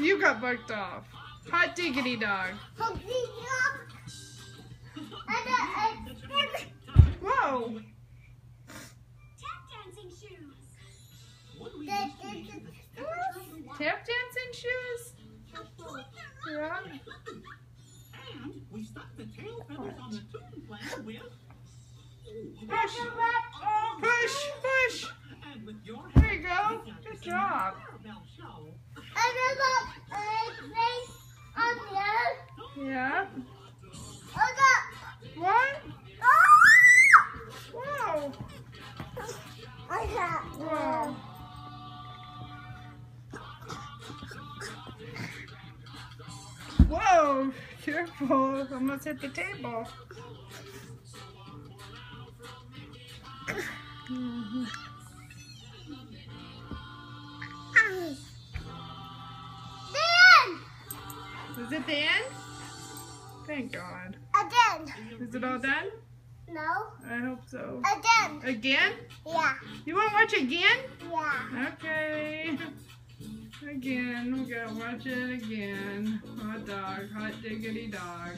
You got bucked off. Hot diggity dog. Whoa. Tap dancing shoes. Tap dancing shoes? Yeah. And we stuck the tail feathers on the tune plan with. Push. Push. Push. There you go. Good job. Whoa. Whoa. Careful. Almost hit the table. Mhm. Is it the end? Thank God. Again. Is it all done? No, I hope so. again. Again? Yeah, You want to watch again? yeah. Okay. Again, we gotta watch it again. Hot dog, hot diggity dog.